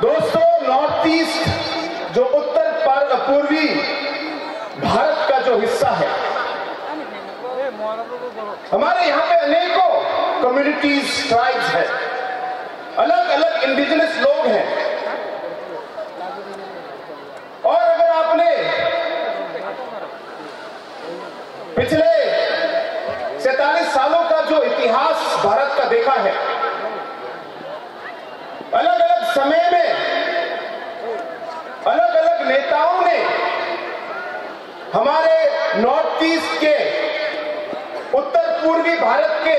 दोस्तों, north east जो उत्तर, पर पूर्वी भारत का जो हिस्सा है, हमारे यहाँ पे अनेकों कम्युनिटीज ट्राइब्स है। अलग अलग इंडिजिनस लोग हैं। और अगर आपने पिछले सैतालीस सालों का जो इतिहास भारत का देखा है अलग अलग समय में अलग अलग नेताओं ने हमारे नॉर्थ ईस्ट के उत्तर पूर्वी भारत के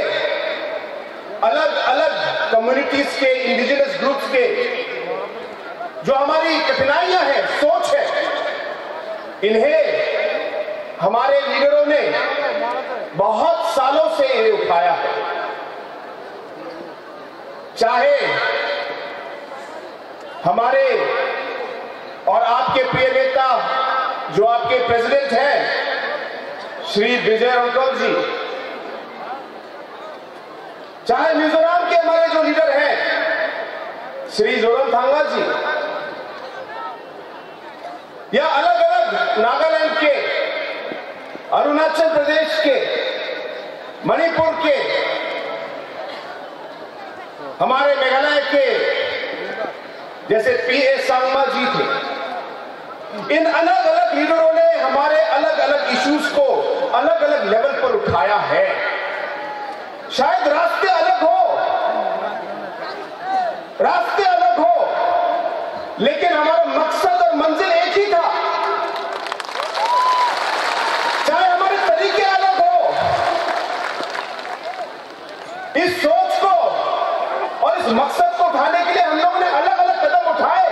अलग अलग कम्युनिटीज के इंडिजिनस ग्रुप्स के, जो हमारी कठिनाइयाँ हैं, सोच है, इन्हें हमारे लीडरों ने बहुत सालों से इन्हें उठाया है। चाहे हमारे और आपके प्रिय नेता, जो आपके प्रेसिडेंट हैं, श्री विजय राघव जी। चाहे मिजोरम के हमारे जो लीडर हैं, श्री जोरमथांगा जी, या अलग अलग नागालैंड के, अरुणाचल प्रदेश के, मणिपुर के, हमारे मेघालय जैसे पी एस सांगमा जी थे। इन अलग अलग लीडरों ने हमारे अलग अलग इश्यूज़ को अलग अलग लेवल पर उठाया है। शायद रास्ते अलग हो। रास्ते अलग हो। लेकिन हमारा मकसद और मंजिल एक ही था। चाहे हमारे तरीके अलग हो। इस सोच को और इस मकसद को उठाने के लिए हम लोगों ने अलग अलग कदम उठाए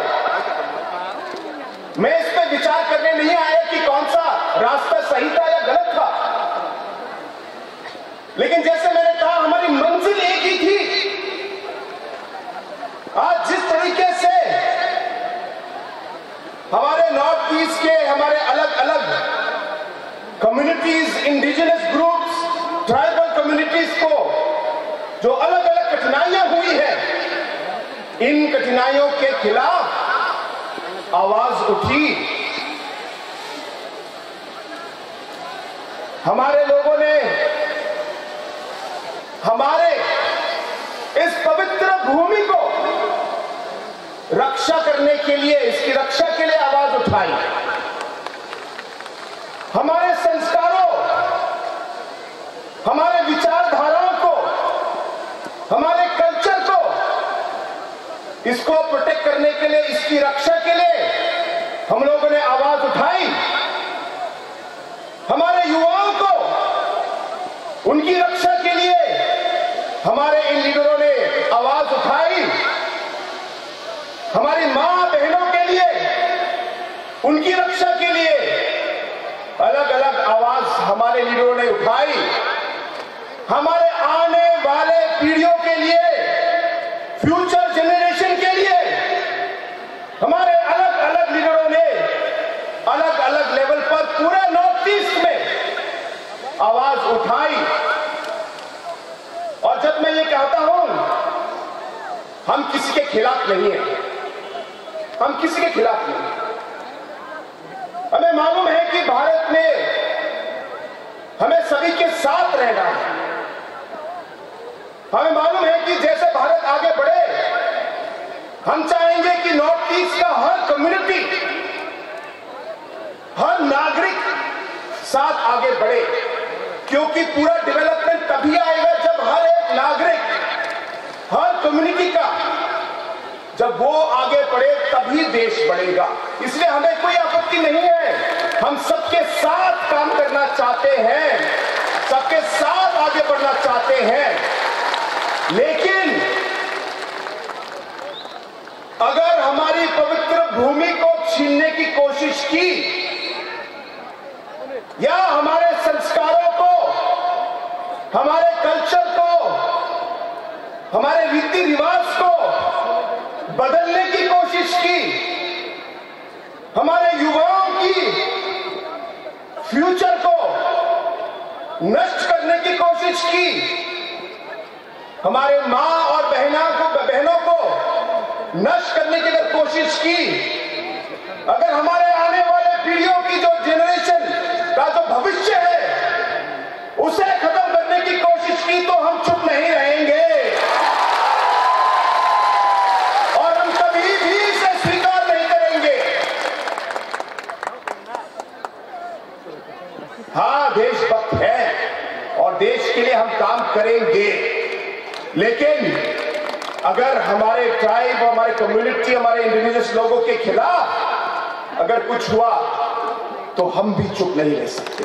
मैं इस पर नहीं आया कि कौन सा रास्ता सही था या गलत था। लेकिन जैसे मैंने कहा, हमारी मंजिल एक ही थी। आज जिस तरीके से हमारे नॉर्थ ईस्ट के हमारे अलग अलग communities indigenous groups tribal communities को जो अलग अलग कठिनाइयाँ हुई है, इन कठिनाइयों के खिलाफ आवाज़ उठी। हमारे लोगों ने, हमारे इस पवित्र भूमि को रक्षा करने के लिए, इसकी रक्षा के लिए आवाज़ उठाई। हमारे संस्कारों, हमारे विचारधाराओं को, हमारे कल्चर को, इसको प्रोटेक्ट करने के लिए, इसकी रक्षा के लिए हम लोगों ने आवाज़ उठाई हमारे युवाओं को उनकी रक्षा के लिए हमारे इन लीडरों ने आवाज़ उठाई हमारी माँ बहनों के लिए, उनकी रक्षा के लिए अलग अलग आवाज़ हमारे लीडरों ने उठाई। हमारे आने वाले पीढ़ियों के लिए फ्यूचर जनरेशन के लिए, हमारे अलग अलग लीडरों ने अलग अलग लेवल पर पूरे नॉर्थ ईस्ट में आवाज़ उठाई। और जब मैं ये कहता हूँ, हम किसी के खिलाफ नहीं है। हम किसी के खिलाफ नहीं। हमें मालूम है कि भारत में हमें सभी के साथ रहना है। हमें मालूम है कि जैसे भारत आगे बढ़े, हम चाहेंगे कि नॉर्थ ईस्ट का हर कम्युनिटी हर नागरिक साथ आगे बढ़े, क्योंकि पूरा डेवलपमेंट तभी आएगा जब हर एक नागरिक हर कम्युनिटी का जब वो आगे बढ़े तभी देश बढ़ेगा। इसलिए हमें कोई आपत्ति नहीं है। हम सबके साथ काम करना चाहते हैं। सबके साथ आगे बढ़ना चाहते हैं। लेकिन अगर हमारी पवित्र भूमि को छीनने की कोशिश की, या हमारे संस्कारों को, हमारे कल्चर को, हमारे रीति रिवाज को बदलने की कोशिश की। हमारे युवाओं की फ्यूचर को नष्ट करने की कोशिश की। हमारे माँ और बहना को, बहनों को नष्ट करने की अगर कोशिश की, अगर हमारे करेंगे। लेकिन अगर हमारे ट्राइब हमारे कम्युनिटी हमारे इंडिविजुअल लोगों के खिलाफ अगर कुछ हुआ तो हम भी चुप नहीं रह सकते।